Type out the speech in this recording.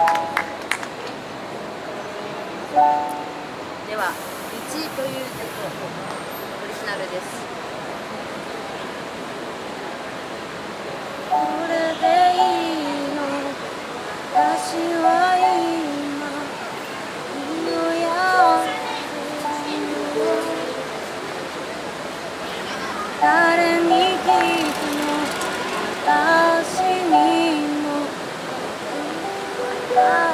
では「道」という曲オリジナルです。これでいいの？私は今君をやってる誰に聞いても私にもあ